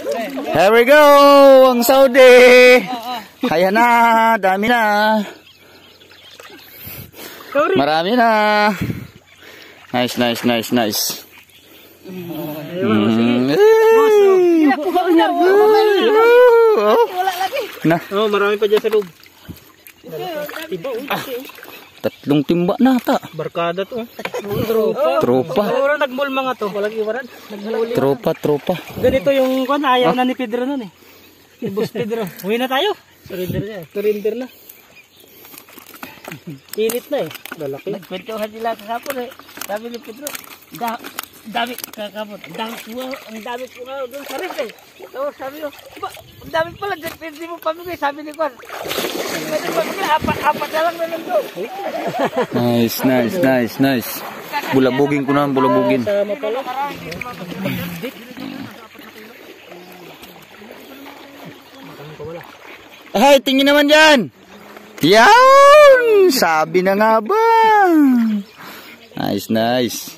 Here we go! Ang Saudi! Ayan na, dami na. Marami na. Nice, nice, nice, nice. Mm. Oh. Na, Oh, marami pa dyan sa loob. Tatlong timba na ata. Barkada to. Tropa. Tropa. Puro nagmul mga to. Walang iwaran. Tropa, tropa. Ganito yung kwan, ayaw na ni Pedro nun eh. Si Boss Pedro. Uwi na tayo. Surrender na. Surrender na. Init na eh. Lalaki. Nagkwentuhan sila kahapon eh. Sabi ni Pedro, da, dami kakapon, ang dami kuha, ang dami kuha doon sa rin eh. Tapos sabi ko, ba, ang dami pala, pwede mo pamigay, sabi ni Kwan. Pwede pamigay, apat, apat na lang na lang doon. Nice, nice, nice, nice. Bulabugin ko na, bulabugin. Sama pala. Ay, tingin naman dyan. Yan! Sabi na nga ba? Nice, nice.